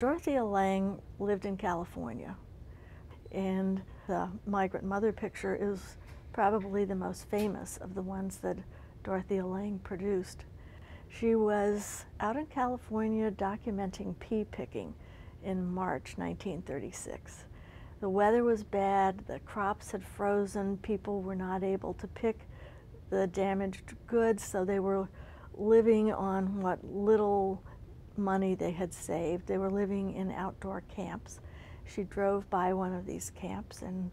Dorothea Lange lived in California, and the migrant mother picture is probably the most famous of the ones that Dorothea Lange produced. She was out in California documenting pea picking in March 1936. The weather was bad, the crops had frozen, people were not able to pick the damaged goods, so they were living on what little money they had saved. They were living in outdoor camps. She drove by one of these camps and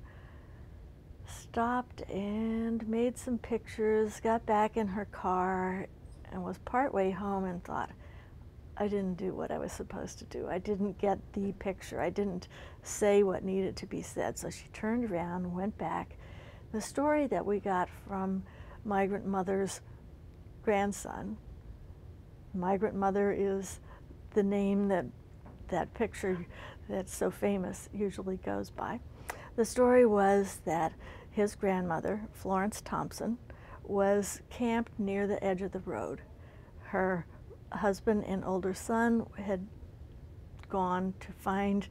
stopped and made some pictures, got back in her car, and was partway home and thought, I didn't do what I was supposed to do. I didn't get the picture. I didn't say what needed to be said. So she turned around, went back. The story that we got from Migrant Mother's grandson, Migrant Mother is the name that that picture that's so famous usually goes by. The story was that his grandmother, Florence Thompson, was camped near the edge of the road. Her husband and older son had gone to find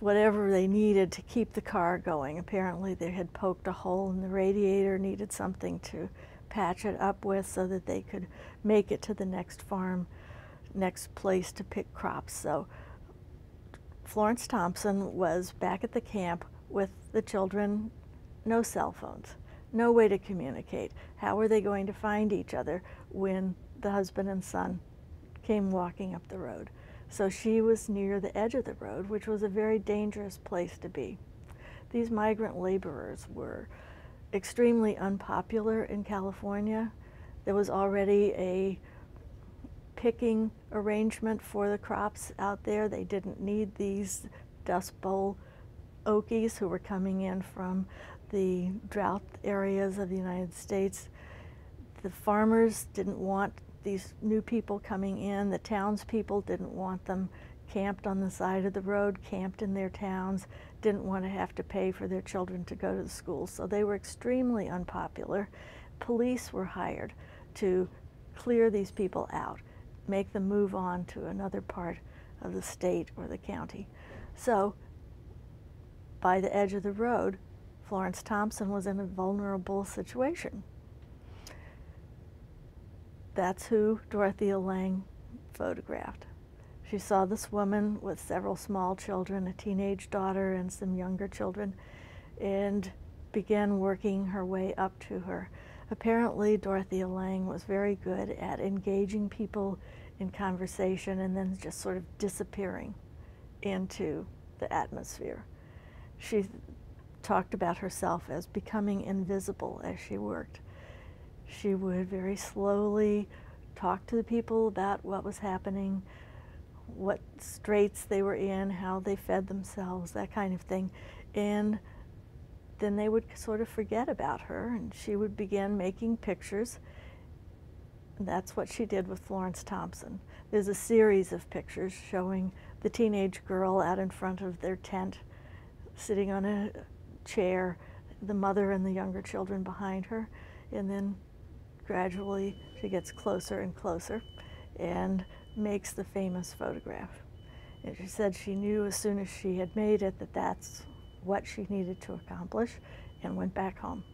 whatever they needed to keep the car going. Apparently they had poked a hole in the radiator, needed something to patch it up with so that they could make it to the next farm next place to pick crops. So Florence Thompson was back at the camp with the children, no cell phones, no way to communicate. How were they going to find each other when the husband and son came walking up the road? So she was near the edge of the road, which was a very dangerous place to be. These migrant laborers were extremely unpopular in California. There was already a picking arrangement for the crops out there. They didn't need these Dust Bowl Okies who were coming in from the drought areas of the United States. The farmers didn't want these new people coming in. The townspeople didn't want them camped on the side of the road, camped in their towns, didn't want to have to pay for their children to go to the school. So they were extremely unpopular. Police were hired to clear these people out make them move on to another part of the state or the county. So by the edge of the road, Florence Thompson was in a vulnerable situation. That's who Dorothea Lange photographed. She saw this woman with several small children, a teenage daughter and some younger children, and began working her way up to her. Apparently, Dorothea Lange was very good at engaging people in conversation and then just sort of disappearing into the atmosphere. She talked about herself as becoming invisible as she worked. She would very slowly talk to the people about what was happening, what straits they were in, how they fed themselves, that kind of thing. And then they would sort of forget about her and she would begin making pictures. And that's what she did with Florence Thompson. There's a series of pictures showing the teenage girl out in front of their tent, sitting on a chair, the mother and the younger children behind her, and then gradually she gets closer and closer and makes the famous photograph. And she said she knew as soon as she had made it that that's what she needed to accomplish and went back home.